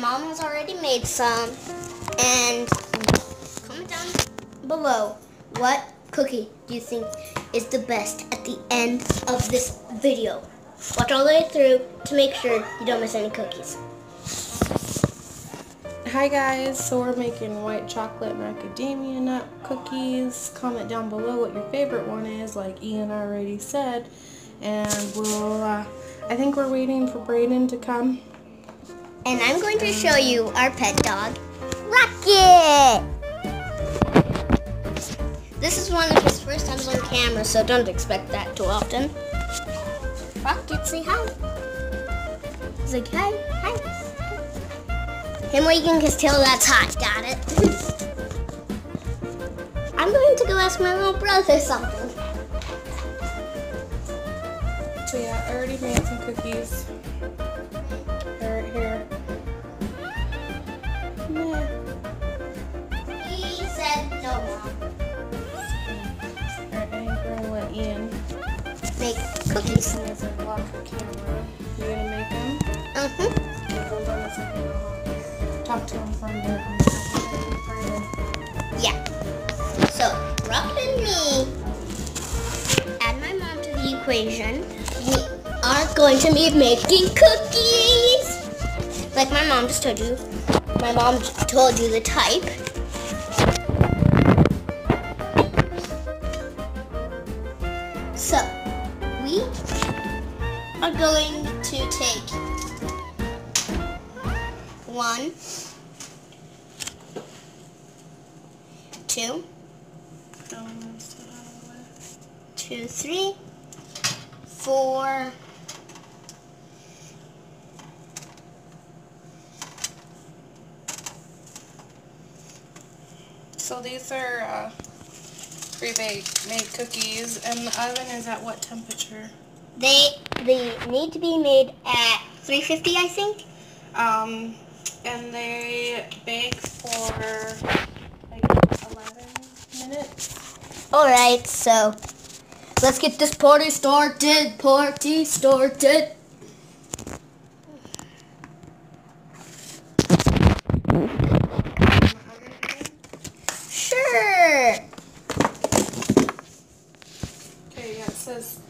mom has already made some. And comment down below what cookie do you think is the best at the end of this video. Watch all the way through to make sure you don't miss any cookies. Hi guys, so we're making white chocolate macadamia nut cookies. Comment down below what your favorite one is, like Ian already said. And we'll, uh, I think we're waiting for Brayden to come. And I'm going to show you our pet dog, Rocket! This is one of his first times on camera, so don't expect that too often. Rocket, say hi. He's like, hi, hi. Him wagging his tail, that's hot, got it? I'm going to go ask my little brother something. So yeah, I already made some cookies. Cookies. There's a lock camera. You gonna make them? Uh-huh. Hold on a second. Talk to him from there. Yeah. So, Rocket and me, add my mom to the equation. We are going to be making cookies. Like my mom just told you. My mom told you the type. Going to take one, two, two, three, four, So these are uh, pre-baked made cookies, and the oven is at what temperature? They they need to be made at 350, I think. Um, and they bake for like 11 minutes. All right, so let's get this party started. Party started. Sure. Okay, yeah, it says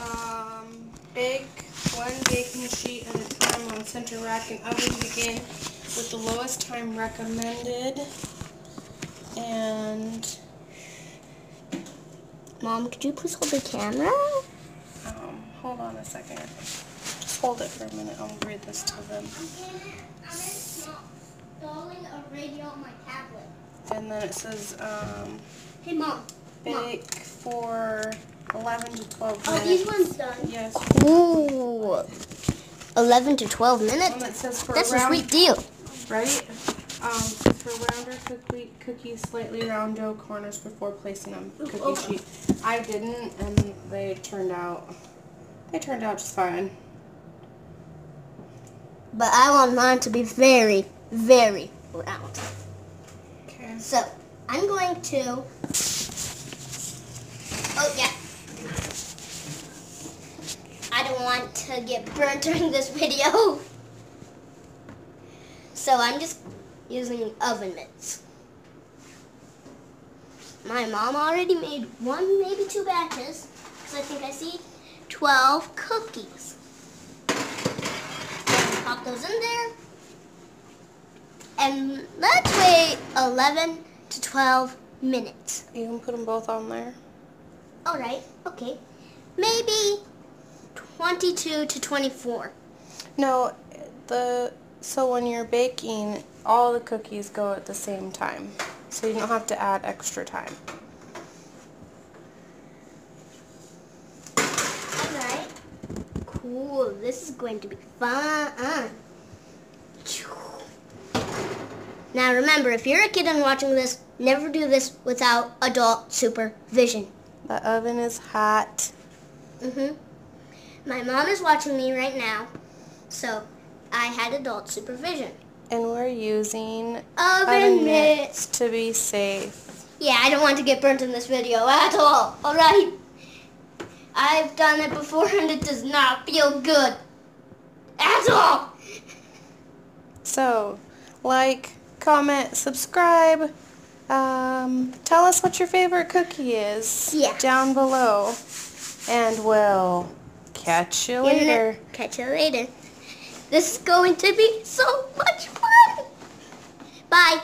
um, bake one baking sheet at a time on center rack and oven begin with the lowest time recommended. And Mom, could you please hold the camera? um, hold on a second. Just hold it for a minute. I'll read this to them. I'm installing a radio on my tablet. And then it says um, Hey, Mom. bake for 11 to 12 Are minutes. these ones done? Yes. Ooh. 11 to 12 minutes. that says for That's a round, sweet deal. right? Um, for rounder cookie, cookies, slightly round dough corners before placing on cookie okay. sheet. I didn't, and they turned out, they turned out just fine. But I want mine to be very, very round. Okay. So, I'm going to... Oh, yeah. I don't want to get burnt during this video. So I'm just using oven mitts. My mom already made one, maybe two batches. Because I think I see 12 cookies. Pop those in there. And let's wait 11 to 12 minutes. You can put them both on there. All right, okay. Maybe 22 to 24. No, the so when you're baking, all the cookies go at the same time, so you don't have to add extra time. All right. Cool. This is going to be fun. Now remember, if you're a kid and watching this, never do this without adult supervision. The oven is hot. Mhm. My mom is watching me right now, so I had adult supervision. And we're using Oven mitts. to be safe. Yeah, I don't want to get burnt in this video at all. All right. I've done it before and it does not feel good at all. So, like, comment, subscribe. Um, tell us what your favorite cookie is Yeah. down below. And we'll catch you later. Catch you later. This is going to be so much fun. Bye.